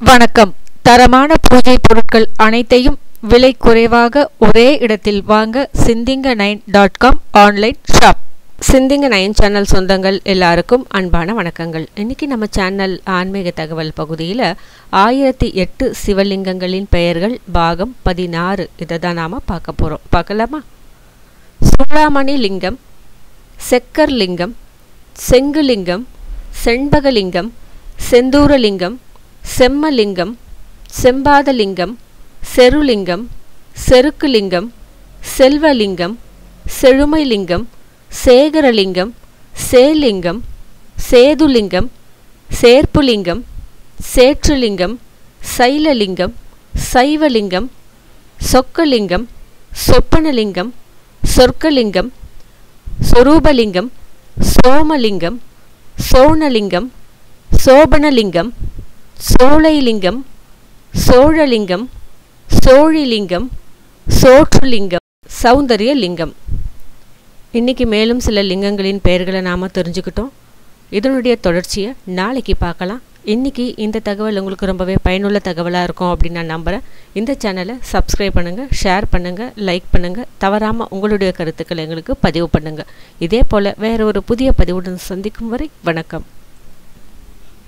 வணக்கம். தரமான பூஜை பொருட்கள் அனைத்தையும் விலை குறைவாக ஒரே இடத்தில் வாங்க சிந்திங்க nine dot com online shop. சிந்திங்க நைன் சேனல் சொந்தங்கள் எல்லாருக்கும் அன்பான வணக்கங்கள். இன்னைக்கு நம்ம சேனல் ஆன்மீக தகவல் பகுதியில் ஆயிரத்தி எட்டு சிவலிங்கங்களின் பெயர்கள் பாகம் பதினாறு. இதை தான் நாம் பார்க்க போகிறோம் பார்க்கலாமா? சூடாமணி லிங்கம் செக்கர் லிங்கம் செங்குலிங்கம் செண்பகலிங்கம் செந்தூரலிங்கம் செம்மலிங்கம் செம்பாதலிங்கம் செருலிங்கம் செருக்குலிங்கம் செல்வலிங்கம் செழுமைலிங்கம் சேகரலிங்கம் சேலிங்கம் சேதுலிங்கம் சேர்ப்புலிங்கம் சேற்றுலிங்கம் சைலலிங்கம் சைவலிங்கம் சொக்கலிங்கம் சொப்பனலிங்கம் சொர்க்கலிங்கம் சொரூபலிங்கம் சோமலிங்கம் சோணலிங்கம் சோபனலிங்கம் சோழைலிங்கம் சோழலிங்கம் சோழிலிங்கம் சோற்றுலிங்கம் சௌந்தரிய லிங்கம் இன்றைக்கி மேலும் சில லிங்கங்களின் பெயர்களை நாம் தெரிஞ்சுக்கிட்டோம். இதனுடைய தொடர்ச்சியை நாளைக்கு பார்க்கலாம். இன்றைக்கி இந்த தகவல் உங்களுக்கு ரொம்பவே பயனுள்ள தகவலாக இருக்கும் அப்படின்னு நான் நம்புகிறேன் இந்த சேனலை சப்ஸ்கிரைப் பண்ணுங்கள் ஷேர் பண்ணுங்கள் லைக் பண்ணுங்கள் தவறாமல் உங்களுடைய கருத்துக்களை எங்களுக்கு பதிவு பண்ணுங்கள் இதே போல் வேறு ஒரு புதிய பதிவுடன் சந்திக்கும் வரை வணக்கம்.